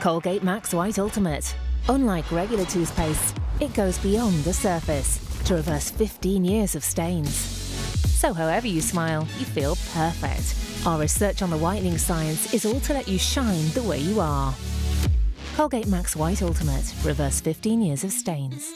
Colgate Max White Ultimate. Unlike regular toothpaste, it goes beyond the surface to reverse 15 years of stains. So however you smile, you feel perfect. Our research on the whitening science is all to let you shine the way you are. Colgate Max White Ultimate. Reverse 15 years of stains.